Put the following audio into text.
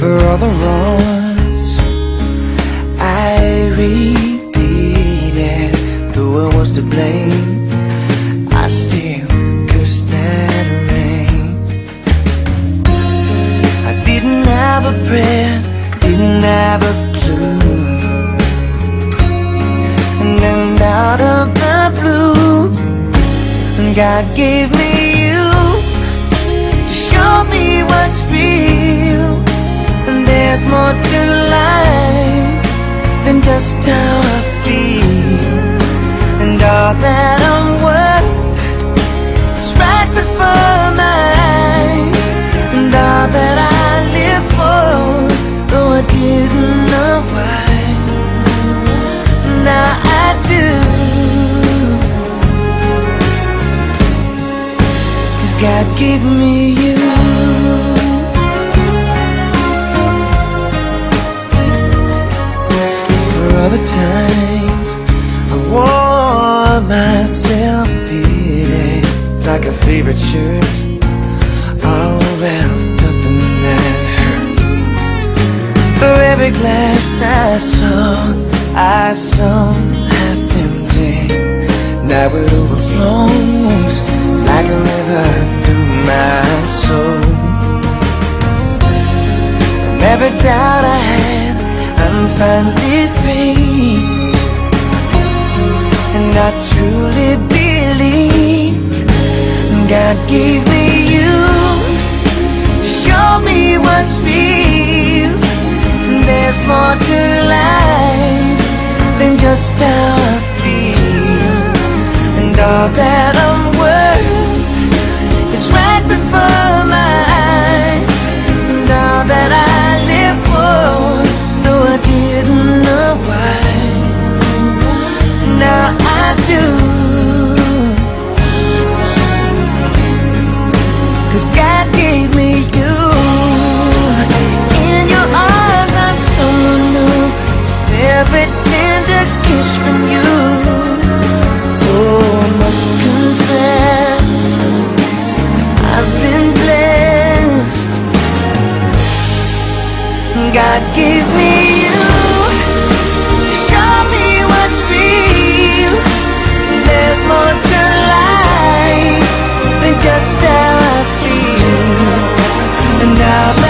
For all the wrongs. I repeated Though I was to blame. I still cursed that rain. I didn't have a prayer Didn't have a clue. And then out of the blue God gave me you To show me just how I feel. And all that I'm worth Is right before my eyes. And all that I live for Though I didn't know why. Now I do. Cause God gave me times. I wore myself beating Like a favorite shirt. All wrapped up in that hurt. For every glass I saw I saw half empty. Now it overflows Like a river through my soul. Every doubt finally free. And I truly believe God gave me you To show me what's real. There's more to life Than just how I feel And all that God, give me you. Show me what's real. There's more to life than just how I feel. And now that.